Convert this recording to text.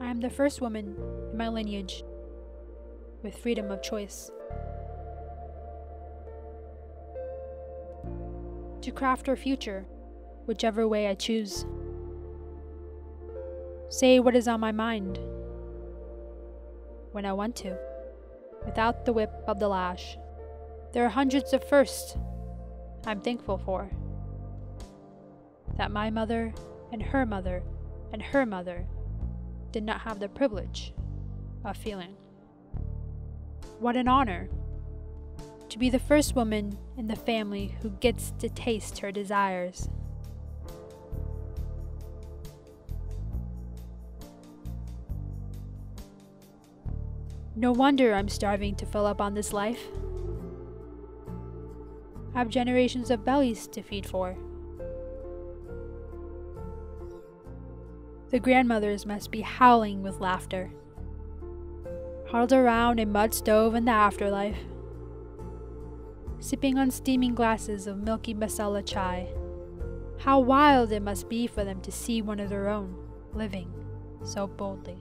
I am the first woman in my lineage with freedom of choice. To craft our future, whichever way I choose. Say what is on my mind when I want to, without the whip of the lash. There are hundreds of firsts I'm thankful for. That my mother and her mother and her mother did not have the privilege of feeling. What an honor to be the first woman in the family who gets to taste her desires. No wonder I'm starving to fill up on this life. I have generations of bellies to feed for. The grandmothers must be howling with laughter. Huddled around a mud stove in the afterlife, sipping on steaming glasses of milky masala chai. How wild it must be for them to see one of their own living so boldly.